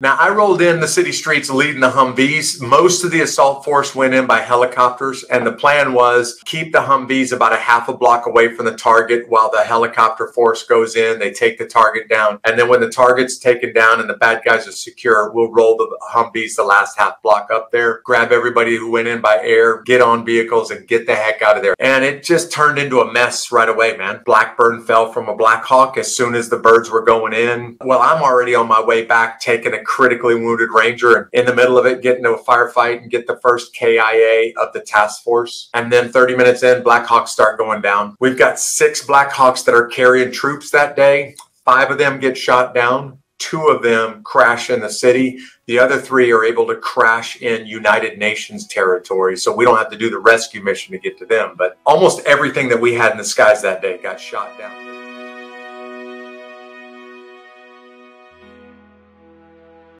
Now, I rolled in the city streets leading the Humvees. Most of the assault force went in by helicopters, and the plan was keep the Humvees about a half a block away from the target while the helicopter force goes in. They take the target down, and then when the target's taken down and the bad guys are secure, we'll roll the Humvees the last half block up there, grab everybody who went in by air, get on vehicles, and get the heck out of there. And it just turned into a mess right away, man. Blackburn fell from a Black Hawk as soon as the birds were going in. Well, I'm already on my way back taking a critically wounded ranger and in the middle of it get into a firefight and get the first KIA of the task force. And then 30 minutes in, Black Hawks start going down. We've got six Black Hawks that are carrying troops that day. Five of them get shot down. Two of them crash in the city. The other three are able to crash in United Nations territory. So we don't have to do the rescue mission to get to them. But almost everything that we had in the skies that day got shot down.